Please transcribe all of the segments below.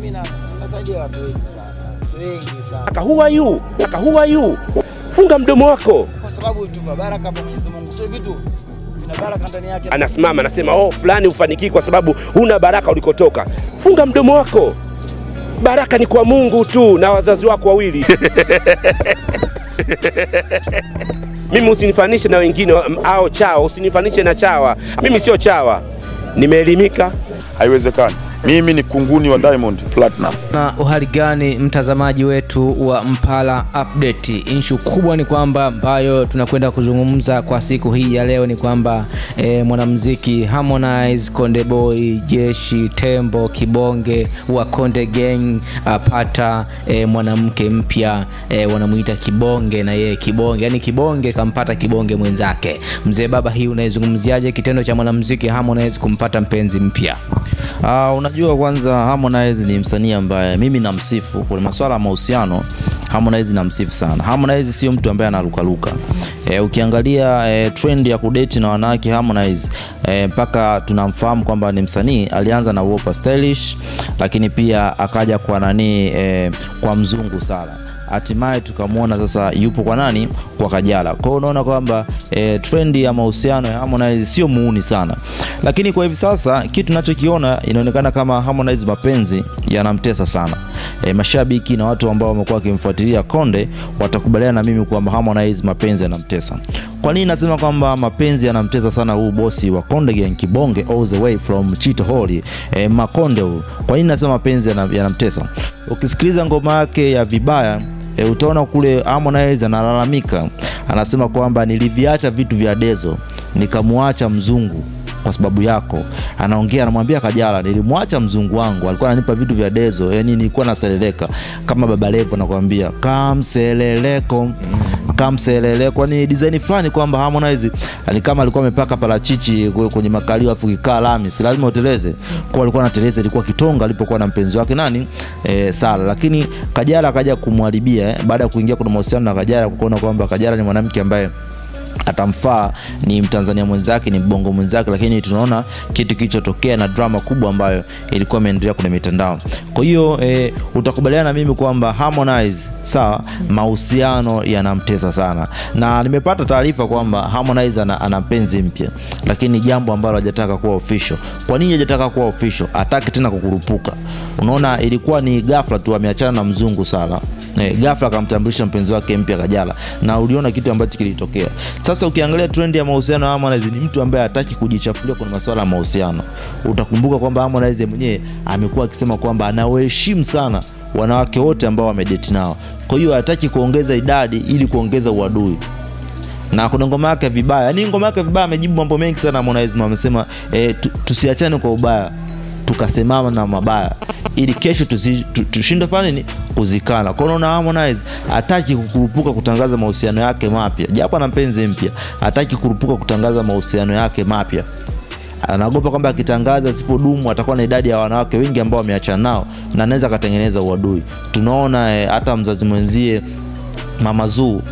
mimi nasaidia watu wengi sana, wengi sana, Kaka, who are you? Kaka, who are you? Funga mdomo wako. kwa sababu tu baraka kwa Mwenyezi Mungu, sio vitu vina baraka ndani yake. Anasimama anasema, oh, fulani ufanikii kwa sababu huna baraka ulikotoka. Funga mdomo wako. Baraka ni kwa Mungu tu na wazazi wako wawili. Mimi usinifanishe na wengine au chawa, usinifanishe na chawa. Mimi sio chawa, nimeelimika. haiwezekani. Mimi ni kunguni wa Diamond Platinum. na uhali gani mtazamaji wetu wa Mpala Update. Inshu kubwa ni kwamba ambayo tunakwenda kuzungumza kwa siku hii ya leo ni kwamba e, mwanamuziki Harmonize, Konde Boy, Jeshi, Tembo, Kibonge wa Konde Gang apata e, mwanamke mpya e, wanamuita Kibonge na yeye Kibonge, yani Kibonge kampata Kibonge mwenzake. Mzee baba, hii unaizungumziaje kitendo cha mwanamuziki Harmonize kumpata mpenzi mpya? Uh, unajua kwanza Harmonize ni msanii ambaye mimi namsifu kwenye masuala ya mahusiano. Harmonize namsifu sana. Harmonize sio mtu ambaye analukaluka. E, ukiangalia e, trend ya kudeti na wanawake Harmonize e, mpaka tunamfahamu kwamba ni msanii, alianza na Stylish, lakini pia akaja kwa nani e, kwa mzungu Sara hatimaye tukamwona sasa yupo kwa nani kwa Kajala. Kwa hiyo unaona kwamba e, trendi ya mahusiano ya Harmonize sio muuni sana, lakini kwa hivi sasa kitu nachokiona inaonekana kama Harmonize mapenzi yanamtesa sana. E, mashabiki na watu ambao wamekuwa wakimfuatilia Konde watakubaliana na mimi kwamba Harmonize mapenzi yanamtesa. Kwa nini nasema kwamba mapenzi yanamtesa sana huu bosi wa Konde Gang Kibonge all the way from Chito Hall e, Makonde huu. Kwa nini nasema mapenzi yanam- yanamtesa? Ukisikiliza ngoma yake ya vibaya e, utaona kule Harmonize analalamika, anasema kwamba niliviacha vitu vya Dezo nikamwacha mzungu kwa sababu yako. Anaongea anamwambia Kajala, nilimwacha mzungu wangu, alikuwa ananipa vitu vya Dezo, yani nilikuwa naseleleka. Kama Baba Levo anakuambia kamseleleko kamseleleko, ni design fulani kwamba Harmonize ni kama alikuwa amepaka parachichi kwenye makalio afu kikaa lami, si lazima uteleze. Kwa alikuwa anateleza, ilikuwa kitonga alipokuwa na mpenzi wake nani? E, Sara, lakini Kajala akaja kumharibia eh, baada ya kuingia kuna mahusiano na Kajala, kuona kwamba Kajala ni mwanamke ambaye atamfaa. Ni mtanzania mwenzake ni mbongo mwenzake lakini tunaona kitu kilichotokea na drama kubwa ambayo ilikuwa imeendelea kwenye mitandao. Kwa hiyo e, utakubaliana na mimi kwamba Harmonize sawa mahusiano yanamtesa sana. Na nimepata taarifa kwamba Harmonize ana, mpenzi mpya lakini jambo ambalo hajataka kuwa official. Kwa nini hajataka kuwa official? Hataki tena kukurupuka. Unaona ilikuwa ni ghafla tu ameachana na mzungu Sara Eh, ghafla akamtambulisha mpenzi wake mpya Kajala na uliona kitu ambacho kilitokea. Sasa ukiangalia trend ya mahusiano ya Harmonize ni mtu ambaye hataki kujichafulia kwenye masuala ya mahusiano. Utakumbuka kwamba Harmonize mwenyewe amekuwa akisema kwamba anawaheshimu sana wanawake wote ambao wamedate nao. Kwa hiyo hataki kuongeza idadi ili kuongeza uadui na kuna ngoma yake vibaya, yaani ngoma yake vibaya amejibu mambo mengi sana Harmonize, amesema eh, tusiachane kwa ubaya tukasemama na mabaya ili kesho tushindwe tu- tu fanya nini kuzikana. Kwa unaona Harmonize hataki kukurupuka kutangaza mahusiano yake mapya, japo ana mpenzi mpya, hataki kukurupuka kutangaza mahusiano yake mapya anaogopa kwamba akitangaza sipodumu atakuwa na idadi ya wanawake wengi ambao wameachana nao na anaweza akatengeneza uadui. Tunaona eh, hata mzazi mwenzie Mama Zuu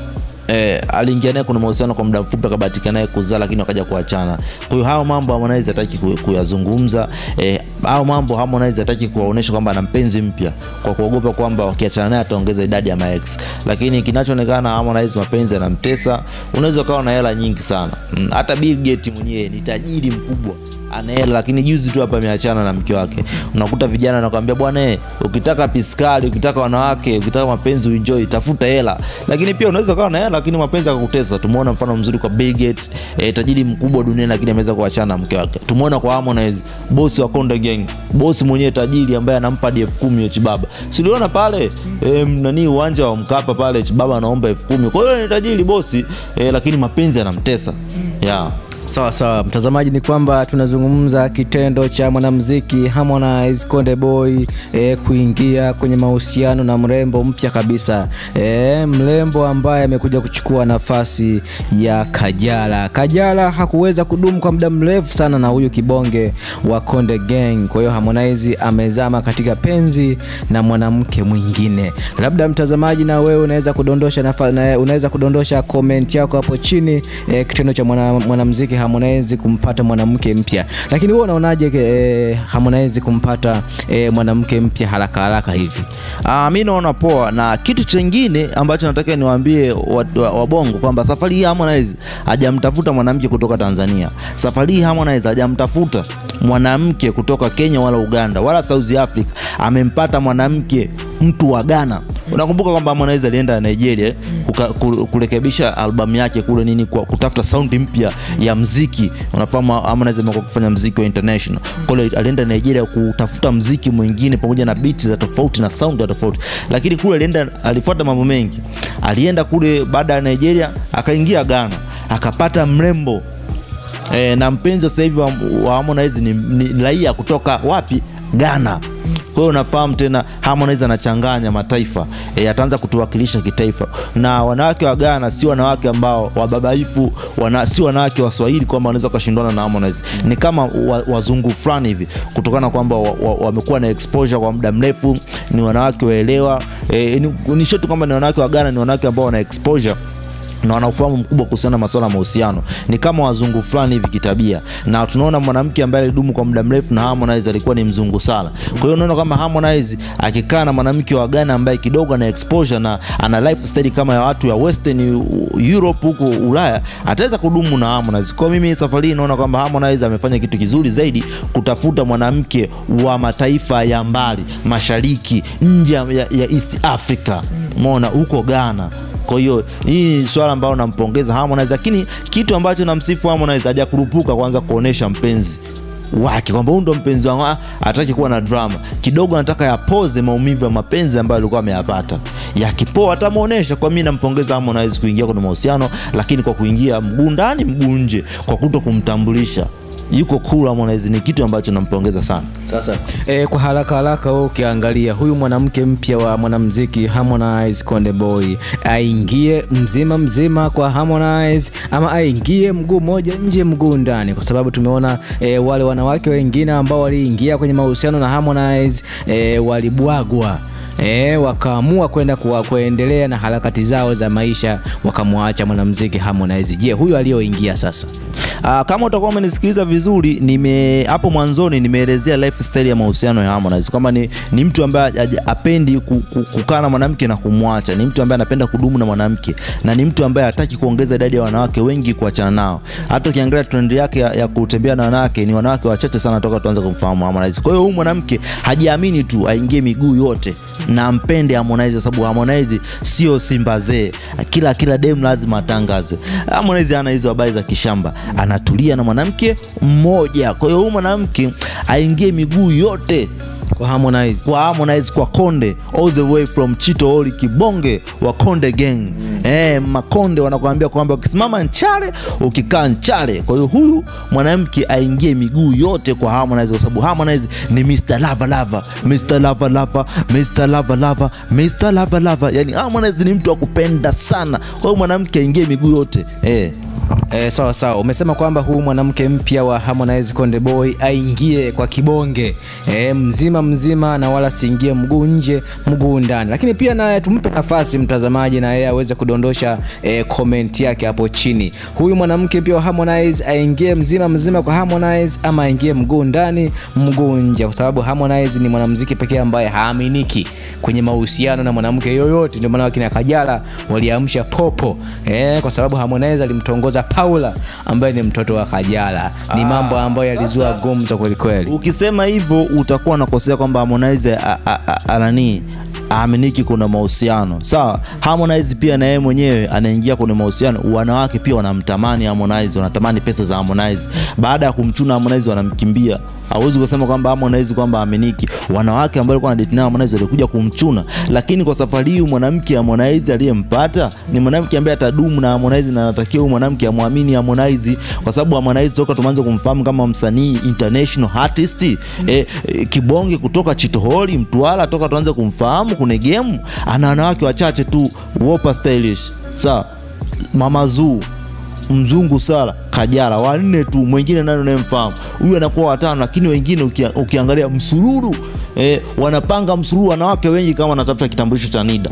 eh, aliingia naye kuna mahusiano kwa muda mfupi akabahatika naye kuzaa lakini wakaja kuachana. Kwa hiyo hayo mambo Harmonize hataki kuyazungumza. Eh, hayo mambo Harmonize hataki kuwaonyesha kwamba ana mpenzi mpya kwa kuogopa kwamba wakiachana naye ataongeza idadi ya maex. Lakini kinachoonekana Harmonize mapenzi anamtesa Unaweza ukawa na hela nyingi sana. Mm, hata Bill Gates mwenyewe ni tajiri mkubwa ana hela lakini juzi tu hapa ameachana na mke wake. Unakuta vijana wanakuambia bwana, eh, ukitaka piskali, ukitaka wanawake, ukitaka mapenzi uenjoy, tafuta hela. Lakini pia unaweza kuwa na hela lakini mapenzi yakakutesa. Tumeona mfano mzuri kwa Bill Gates, eh, tajiri mkubwa duniani lakini ameweza kuachana na mke wake. Tumeona kwa Harmonize, bosi wa Konde Gang, bosi mwenyewe tajiri ambaye anampa elfu kumi ya Chibaba. Si uliona pale eh, nani uwanja wa Mkapa pale Chibaba anaomba elfu kumi. Kwa hiyo ni tajiri bosi, eh, lakini mapenzi yanamtesa. Yeah. Sawa sawa, mtazamaji, ni kwamba tunazungumza kitendo cha mwanamziki Harmonize Konde Boy e, kuingia kwenye mahusiano na mrembo mpya kabisa e, mrembo ambaye amekuja kuchukua nafasi ya Kajala. Kajala hakuweza kudumu kwa muda mrefu sana na huyu kibonge wa Konde Gang, kwa hiyo Harmonize amezama katika penzi na mwanamke mwingine. Labda mtazamaji, na wewe unaweza kudondosha na unaweza kudondosha comment yako hapo chini e, kitendo cha mwana- mwanamuziki Harmonize kumpata mwanamke mpya, lakini wewe unaonaje eh, Harmonize kumpata eh, mwanamke mpya haraka haraka hivi? Ah, mimi naona poa, na kitu chengine ambacho nataka niwaambie wabongo wa- wabongo kwamba safari hii Harmonize hajamtafuta mwanamke kutoka Tanzania. Safari hii Harmonize hajamtafuta mwanamke kutoka Kenya wala Uganda wala South Africa, amempata mwanamke mtu wa Ghana. Unakumbuka kwamba Harmonize alienda Nigeria kuka, kurekebisha albamu yake kule nini, kwa kutafuta sound mpya ya mziki. Unafahamu Harmonize amekuwa kufanya mziki wa international, kwa hiyo alienda Nigeria kutafuta mziki mwingine pamoja na beat za tofauti na sound za tofauti, lakini kule alienda alifuata mambo mengi. Alienda kule baada ya Nigeria akaingia Ghana akapata mrembo e, na mpenzi wa sasa hivi wa, wa Harmonize ni, ni raia kutoka wapi? Ghana. Kwa hiyo unafahamu tena Harmonize anachanganya mataifa e, ataanza kutuwakilisha kitaifa, na wanawake wa Ghana si wanawake ambao wababaifu wana, si wanawake Waswahili kwamba wanaweza kushindana na Harmonize. Ni kama wa- wazungu fulani hivi, kutokana kwamba wamekuwa wa, wa na exposure kwa muda mrefu, ni wanawake waelewa e, ni, ni shoti kwamba ni wanawake wa Ghana, ni wanawake ambao wana exposure na wana ufahamu mkubwa kuhusiana na masuala ya mahusiano. Ni kama wazungu fulani hivi kitabia, na tunaona mwanamke ambaye alidumu kwa muda mrefu na Harmonize alikuwa ni mzungu sana. Kwa hiyo unaona kama Harmonize akikaa na mwanamke wa Ghana ambaye kidogo ana exposure na ana lifestyle kama ya watu ya Western Europe huko Ulaya, ataweza kudumu na Harmonize. Kwa mimi safari hii naona kwamba Harmonize amefanya kitu kizuri zaidi kutafuta mwanamke wa mataifa ya mbali, mashariki, nje ya, East Africa, umeona huko Ghana kwa hiyo hii ni swala ambayo nampongeza Harmonize, lakini kitu ambacho namsifu Harmonize hajakurupuka kwanza kuonesha mpenzi wake kwamba huyu ndo mpenzi wangu, ataki hataki kuwa na drama kidogo, anataka yapoze maumivu ya mapenzi ambayo alikuwa ameyapata. Yakipoa atamuonesha. Kwa mimi nampongeza Harmonize kuingia kwenye mahusiano, lakini kwa kuingia mguu ndani mguu nje, kwa kuto kumtambulisha yuko cool. Harmonize ni kitu ambacho nampongeza sana. Sasa e, kwa haraka haraka wewe ukiangalia huyu mwanamke mpya wa mwanamuziki Harmonize Konde Boy aingie mzima mzima kwa Harmonize ama aingie mguu moja nje mguu ndani, kwa sababu tumeona e, wale wanawake wengine ambao waliingia kwenye mahusiano na Harmonize e, walibwagwa E, wakaamua kwenda kuwa- kuendelea na harakati zao za maisha wakamwacha mwanamuziki Harmonize. Je, huyu aliyoingia sasa Uh, kama utakuwa umenisikiliza vizuri, nime hapo mwanzoni nimeelezea lifestyle ya mahusiano ya Harmonize kwamba ni, ni mtu ambaye ku- kukaa na mwanamke na kumwacha. Ni mtu ambaye anapenda kudumu na mwanamke na ni mtu ambaye hataki kuongeza idadi ya wanawake wengi kuachana nao. Hata ukiangalia trend yake ya, ya kutembea na wanawake ni wanawake wachache sana toka tuanze kumfahamu Harmonize. Kwa hiyo huyu mwanamke hajiamini tu aingie miguu yote na ampende Harmonize sababu Harmonize sio simba zee, kila kila dem lazima atangaze. Harmonize ana hizo habari za kishamba, anatulia na mwanamke mmoja. Kwa hiyo huyu mwanamke aingie miguu yote kwa Harmonize? kwa Harmonize kwa Konde all the way from Chito Oli Kibonge wa Konde Gang. Eh, Makonde wanakuambia kwamba ukisimama nchale ukikaa nchale. Kwa hiyo huyu mwanamke aingie miguu yote kwa Harmonize kwa sababu Harmonize ni Mr. Lava Lava, Mr. Lava Lava, Mr. Lava Lava, Mr. Lava Lava. Yani Harmonize ni mtu wa kupenda sana. Kwa hiyo mwanamke aingie miguu yote. Eh. E, sawa sawa, umesema kwamba huu mwanamke mpya wa Harmonize Konde Boy aingie kwa kibonge. E, mzima mzima na wala siingie mguu nje mguu ndani, lakini pia naye tumpe nafasi mtazamaji na yeye aweze kudondosha e, comment yake hapo chini. Huyu mwanamke mpya wa Harmonize aingie mzima mzima kwa Harmonize ama aingie mguu ndani mguu nje, kwa sababu Harmonize ni mwanamuziki pekee ambaye haaminiki kwenye mahusiano na mwanamke yoyote. Ndio maana wakina Kajala waliamsha popo. E, kwa sababu Harmonize alimtongoza Paula ambaye ni mtoto wa Kajala. Ni mambo ambayo yalizua gumzo kwelikweli. kweli. Ukisema hivyo utakuwa unakosea kwamba Harmonize a- a- a- anani aaminiki kuna mahusiano sawa. Harmonize pia na yeye mwenyewe anaingia kwenye mahusiano, wanawake pia wanamtamani Harmonize, wanatamani pesa za Harmonize. Baada ya kumchuna Harmonize wanamkimbia. Hauwezi kusema kwamba Harmonize kwamba aaminiki. Wanawake ambao walikuwa wanadate na Harmonize walikuja kumchuna, lakini kwa safari hii mwanamke Harmonize aliyempata ni mwanamke ambaye atadumu na Harmonize, na anatakiwa huyu mwanamke amwamini Harmonize, kwa sababu Harmonize toka tumeanza kumfahamu kama msanii international artist eh, eh, kibonge kutoka Chitoholi Mtwara, toka tuanze kumfahamu kwenye game, ana wanawake wachache tu, Wopa Stylish sawa, Mama Zuu mzungu Sala kajara wanne tu, mwingine nani unayemfahamu? Huyu anakuwa watano, lakini wengine ukia, ukiangalia msururu eh, wanapanga msururu, wanawake wengi kama wanatafuta kitambulisho cha NIDA